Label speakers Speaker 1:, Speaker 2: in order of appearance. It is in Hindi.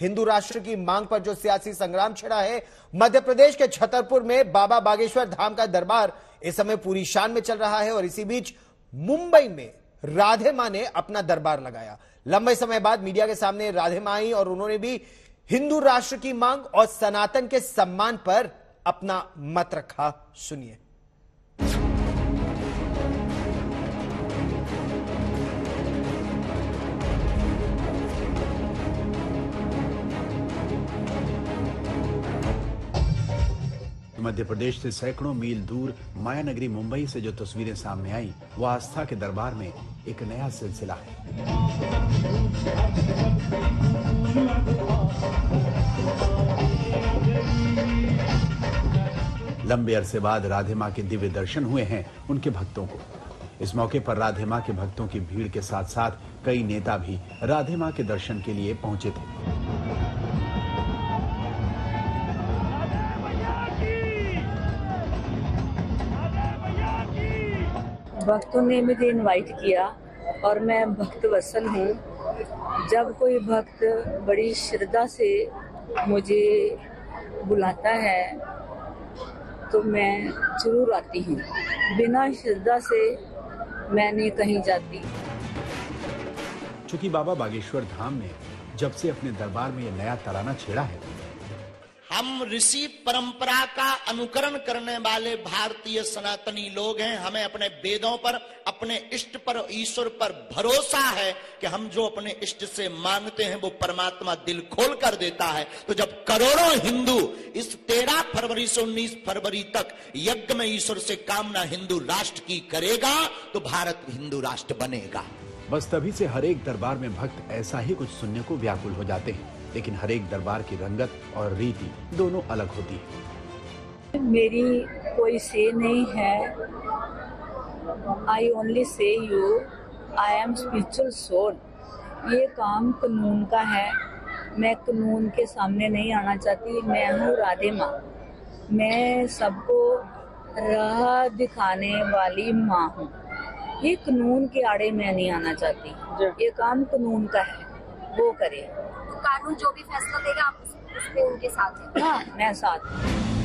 Speaker 1: हिंदू राष्ट्र की मांग पर जो सियासी संग्राम छिड़ा है, मध्य प्रदेश के छतरपुर में बाबा बागेश्वर धाम का दरबार इस समय पूरी शान में चल रहा है और इसी बीच मुंबई में राधे माँ ने अपना दरबार लगाया। लंबे समय बाद मीडिया के सामने राधे माँ आई और उन्होंने भी हिंदू राष्ट्र की मांग और सनातन के सम्मान पर अपना मत रखा। सुनिए।
Speaker 2: मध्य प्रदेश से सैकड़ों मील दूर माया नगरी मुंबई से जो तस्वीरें सामने आई, वो आस्था के दरबार में एक नया सिलसिला है। लंबे अरसे बाद राधे माँ के दिव्य दर्शन हुए हैं उनके भक्तों को। इस मौके पर राधे माँ के भक्तों की भीड़ के साथ साथ कई नेता भी राधे माँ के दर्शन के लिए पहुँचे थे।
Speaker 3: भक्तों ने मुझे इनवाइट किया और मैं भक्त वत्सल हूँ। जब कोई भक्त बड़ी श्रद्धा से मुझे बुलाता है तो मैं ज़रूर आती हूँ। बिना श्रद्धा से मैं नहीं कहीं जाती।
Speaker 2: चूँकि बाबा बागेश्वर धाम ने जब से अपने दरबार में यह नया तराना छेड़ा है
Speaker 4: हम ऋषि परंपरा का अनुकरण करने वाले भारतीय सनातनी लोग हैं। हमें अपने वेदों पर, अपने इष्ट पर, ईश्वर पर भरोसा है कि हम जो अपने इष्ट से मांगते हैं, वो परमात्मा दिल खोल कर देता है। तो जब करोड़ों हिंदू इस तेरह फरवरी से उन्नीस फरवरी तक यज्ञ में ईश्वर से कामना हिंदू राष्ट्र की करेगा तो भारत हिंदू राष्ट्र बनेगा।
Speaker 2: बस तभी से हर एक दरबार में भक्त ऐसा ही कुछ सुनने को व्याकुल हो जाते हैं। लेकिन हर एक दरबार की रंगत और रीति दोनों अलग होती है।
Speaker 3: मेरी कोई से नहीं है। I only say you I am spiritual soul ये काम कानून का है। मैं कानून के सामने नहीं आना चाहती। मैं हूँ राधे माँ। मैं सबको राह दिखाने वाली माँ हूँ। ये कानून के आड़े मैं नहीं आना चाहती। ये काम कानून का है। वो करे।
Speaker 5: कानून जो भी फैसला देगा आप उसके उनके साथ हैं
Speaker 3: हाँ मैं साथ।